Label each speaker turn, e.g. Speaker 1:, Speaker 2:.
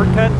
Speaker 1: shortcut?